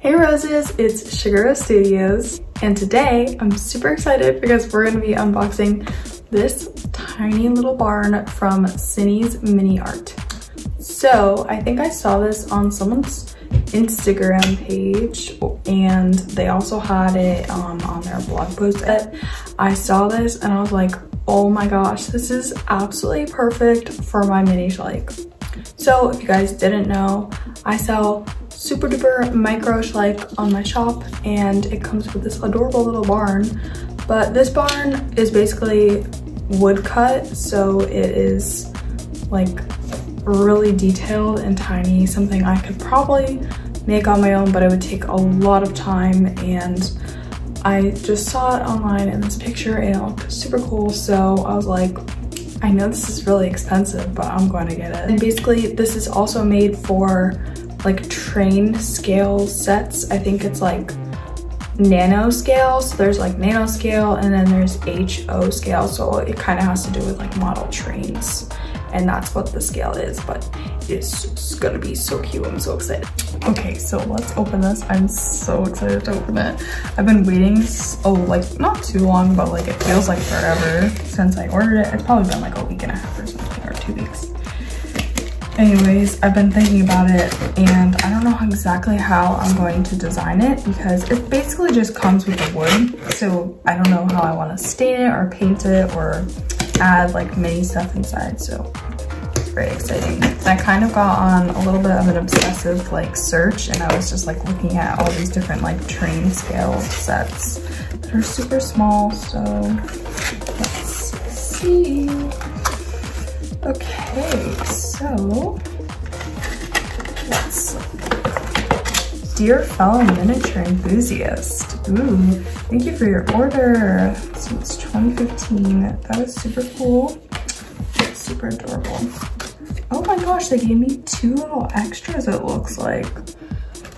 Hey Roses, it's Sugar Rose Studios, and today I'm super excited because we're gonna be unboxing this tiny little barn from Sinny's Mini Art. So I think I saw this on someone's Instagram page and they also had it um, on their blog post. I saw this and I was like, oh my gosh, this is absolutely perfect for my mini Schleich. So if you guys didn't know, I sell super duper micro Schleich on my shop and it comes with this adorable little barn. But this barn is basically wood cut, so it is like really detailed and tiny, something I could probably make on my own, but it would take a lot of time and I just saw it online in this picture and it looked super cool. So I was like, I know this is really expensive, but I'm going to get it. And basically this is also made for like train scale sets. I think it's like nano scale. So there's like nano scale and then there's HO scale. So it kind of has to do with like model trains. And that's what the scale is, but it's gonna be so cute. I'm so excited. Okay, so let's open this. I'm so excited to open it. I've been waiting, oh, like not too long, but like it feels like forever since I ordered it. It's probably been like a week and a half or something, or two weeks. Anyways, I've been thinking about it and I don't know exactly how I'm going to design it because it basically just comes with the wood. So I don't know how I want to stain it or paint it or add like mini stuff inside. So it's very exciting. I kind of got on a little bit of an obsessive like search and I was just like looking at all these different like train scale sets that are super small. So let's see. Okay, so let's Dear fellow miniature enthusiast, ooh, thank you for your order. So it's 2015, that is super cool. It's super adorable. Oh my gosh, they gave me two little extras it looks like.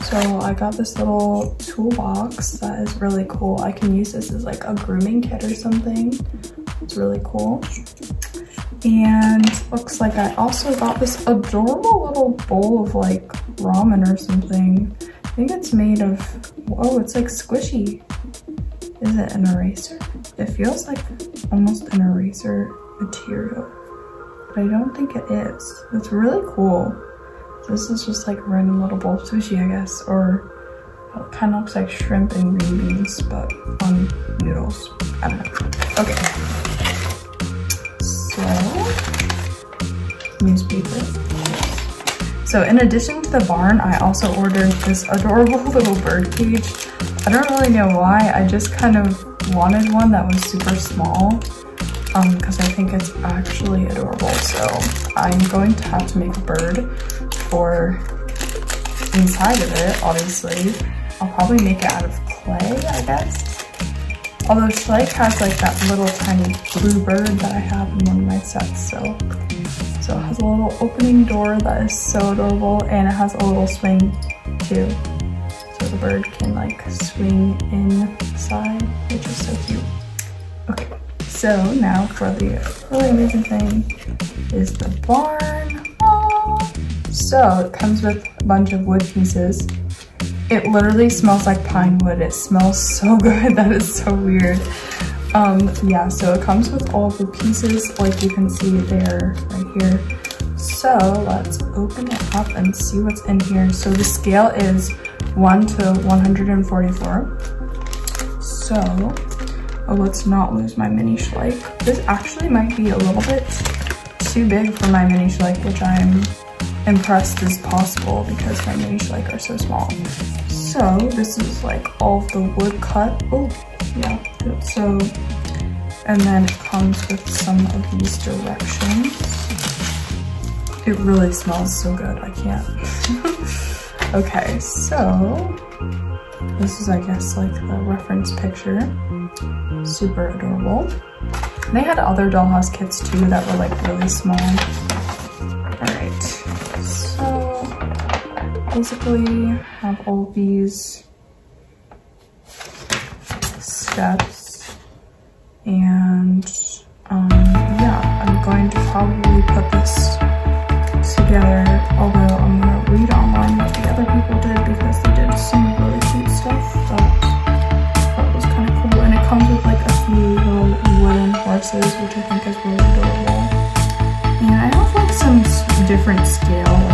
So I got this little toolbox that is really cool. I can use this as like a grooming kit or something. It's really cool. And looks like I also got this adorable little bowl of like ramen or something. I think it's made of, oh, it's like squishy. Is it an eraser? It feels like almost an eraser material, but I don't think it is. It's really cool. This is just like a random little bowl of sushi, I guess, or it kind of looks like shrimp and green beans, but on noodles. I don't know. Okay. So, newspaper. So in addition to the barn, I also ordered this adorable little bird cage. I don't really know why, I just kind of wanted one that was super small because um, I think it's actually adorable. So I'm going to have to make a bird for inside of it, obviously. I'll probably make it out of clay, I guess. Although Schleich has like that little tiny blue bird that I have in one of my sets, so. So it has a little opening door that is so adorable and it has a little swing too. So the bird can like swing inside, which is so cute. Okay, so now for the really amazing thing is the barn. Aww. So it comes with a bunch of wood pieces it literally smells like pine wood. It smells so good. That is so weird. Um, yeah, so it comes with all the pieces like you can see there, right here. So let's open it up and see what's in here. So the scale is 1 to 144. So, oh, let's not lose my mini Schleich. This actually might be a little bit too big for my mini Schleich, which I'm impressed as possible because my mini Schleich are so small. So this is like all the wood cut. Oh, yeah. So, and then it comes with some of these directions. It really smells so good. I can't. okay, so this is, I guess, like the reference picture. Super adorable. They had other dollhouse kits too that were like really small. basically have all these steps and um, yeah, I'm going to probably put this together, although I'm gonna read online what the other people did because they did some really cute stuff But that was kind of cool. And it comes with like a few little wooden horses, which I think is really adorable. And I have like some different scale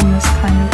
from this kind of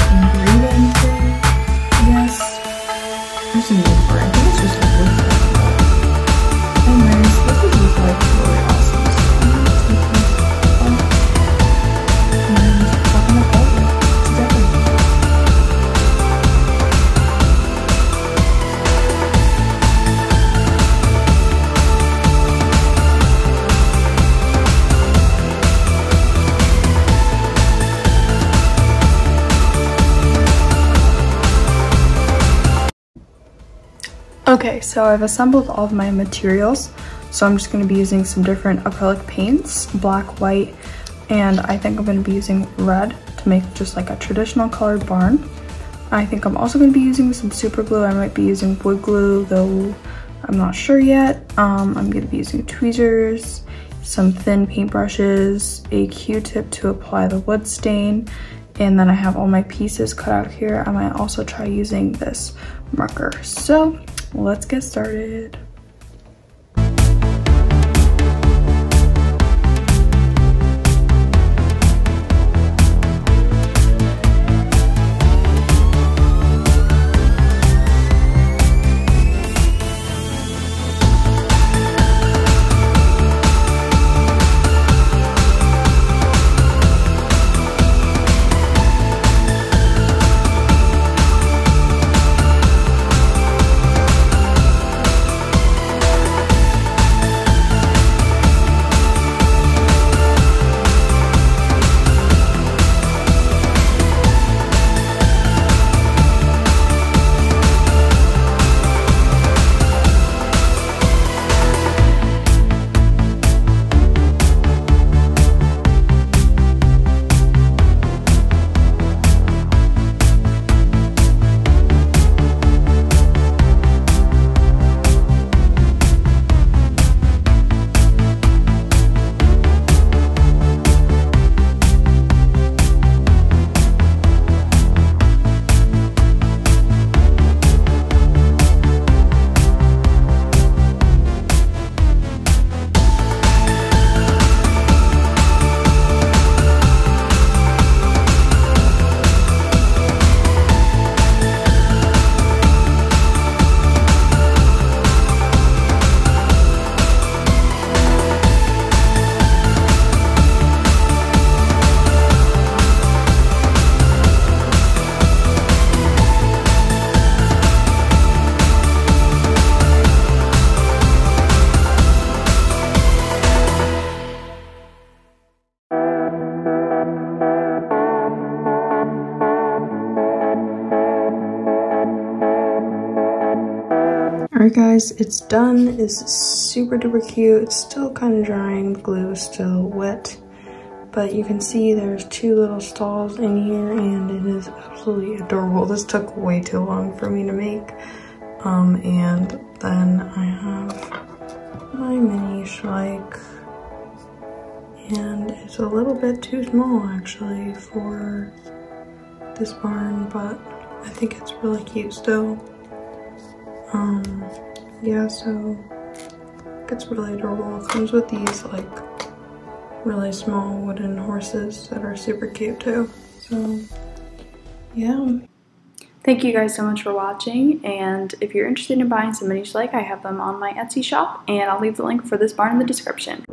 Okay, so I've assembled all of my materials. So I'm just gonna be using some different acrylic paints, black, white, and I think I'm gonna be using red to make just like a traditional colored barn. I think I'm also gonna be using some super glue. I might be using wood glue, though I'm not sure yet. Um, I'm gonna be using tweezers, some thin paintbrushes, a Q-tip to apply the wood stain, and then I have all my pieces cut out here. I might also try using this marker. So let's get started. Alright guys, it's done. It's super duper cute. It's still kind of drying. The glue is still wet. But you can see there's two little stalls in here and it is absolutely adorable. This took way too long for me to make. Um, and then I have my mini Schleich. And it's a little bit too small actually for this barn, but I think it's really cute still. Um, yeah, so it's really adorable. It comes with these like really small wooden horses that are super cute too. So yeah. Thank you guys so much for watching and if you're interested in buying some mini Schleich, I have them on my Etsy shop and I'll leave the link for this barn in the description.